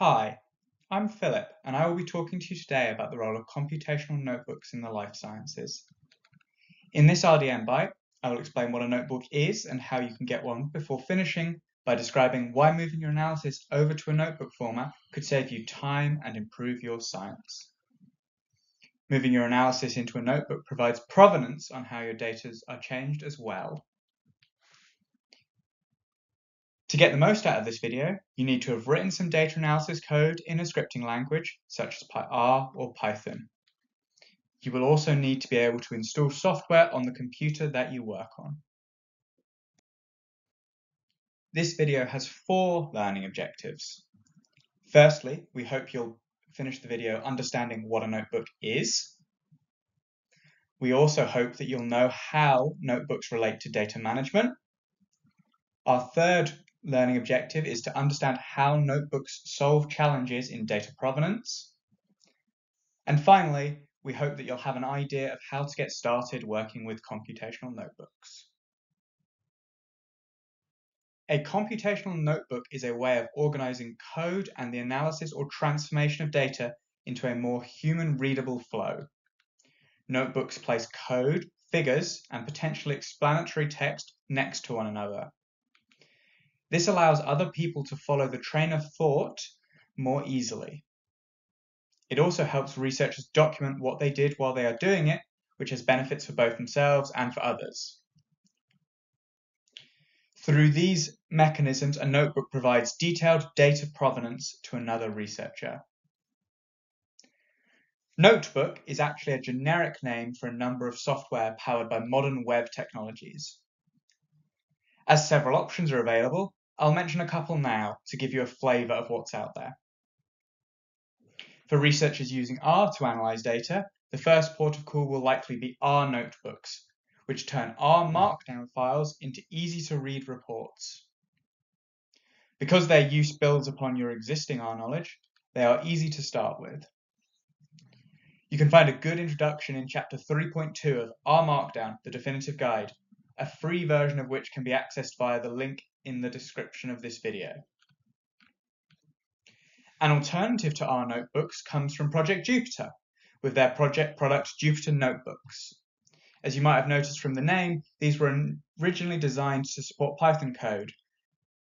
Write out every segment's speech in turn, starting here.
Hi, I'm Phillip and I will be talking to you today about the role of computational notebooks in the life sciences. In this RDMbite, I will explain what a notebook is and how you can get one before finishing by describing why moving your analysis over to a notebook format could save you time and improve your science. Moving your analysis into a notebook provides provenance on how your data are changed as well. To get the most out of this video, you need to have written some data analysis code in a scripting language, such as R or Python. You will also need to be able to install software on the computer that you work on. This video has four learning objectives. Firstly, we hope you'll finish the video understanding what a notebook is. We also hope that you'll know how notebooks relate to data management. Our third learning objective is to understand how notebooks solve challenges in data provenance. And finally, we hope that you'll have an idea of how to get started working with computational notebooks. A computational notebook is a way of organizing code and the analysis or transformation of data into a more human readable flow. Notebooks place code, figures, and potentially explanatory text next to one another. This allows other people to follow the train of thought more easily. It also helps researchers document what they did while they are doing it, which has benefits for both themselves and for others. Through these mechanisms, a notebook provides detailed data provenance to another researcher. Notebook is actually a generic name for a number of software powered by modern web technologies. As several options are available, I'll mention a couple now to give you a flavour of what's out there. For researchers using R to analyse data, the first port of call will likely be R notebooks, which turn R markdown files into easy to read reports. Because their use builds upon your existing R knowledge, they are easy to start with. You can find a good introduction in chapter 3.2 of R Markdown, the definitive guide, a free version of which can be accessed via the link in the description of this video. An alternative to R notebooks comes from Project Jupyter with their project product Jupyter Notebooks. As you might have noticed from the name, these were originally designed to support Python code,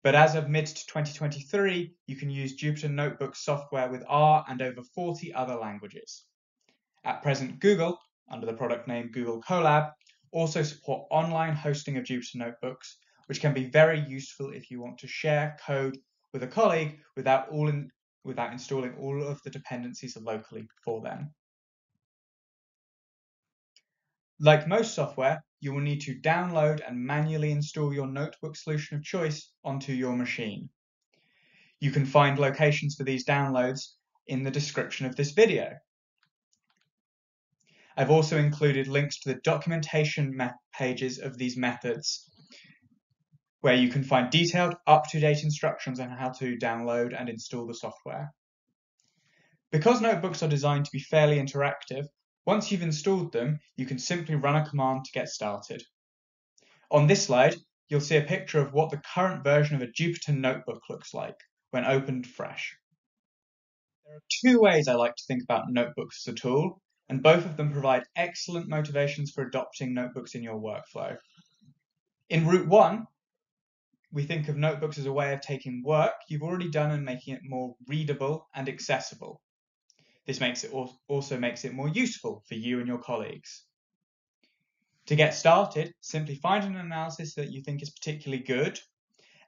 but as of mid-2023, you can use Jupyter Notebook software with R and over 40 other languages. At present, Google, under the product name Google Colab, also support online hosting of Jupyter Notebooks, which can be very useful if you want to share code with a colleague without, all in, without installing all of the dependencies locally for them. Like most software, you will need to download and manually install your notebook solution of choice onto your machine. You can find locations for these downloads in the description of this video. I've also included links to the documentation pages of these methods where you can find detailed, up-to-date instructions on how to download and install the software. Because notebooks are designed to be fairly interactive, once you've installed them, you can simply run a command to get started. On this slide, you'll see a picture of what the current version of a Jupyter notebook looks like when opened fresh. There are two ways I like to think about notebooks as a tool, and both of them provide excellent motivations for adopting notebooks in your workflow. In route one, we think of notebooks as a way of taking work you've already done and making it more readable and accessible. This makes it also makes it more useful for you and your colleagues. To get started, simply find an analysis that you think is particularly good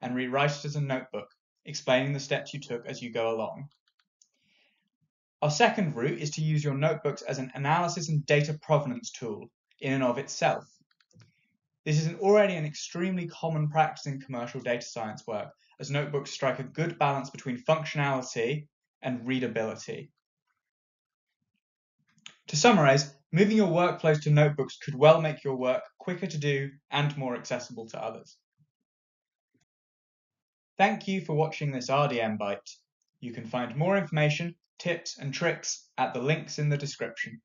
and rewrite it as a notebook, explaining the steps you took as you go along. Our second route is to use your notebooks as an analysis and data provenance tool in and of itself. This is an already an extremely common practice in commercial data science work, as notebooks strike a good balance between functionality and readability. To summarize, moving your workflows to notebooks could well make your work quicker to do and more accessible to others. Thank you for watching this RDMbite. You can find more information, tips and tricks at the links in the description.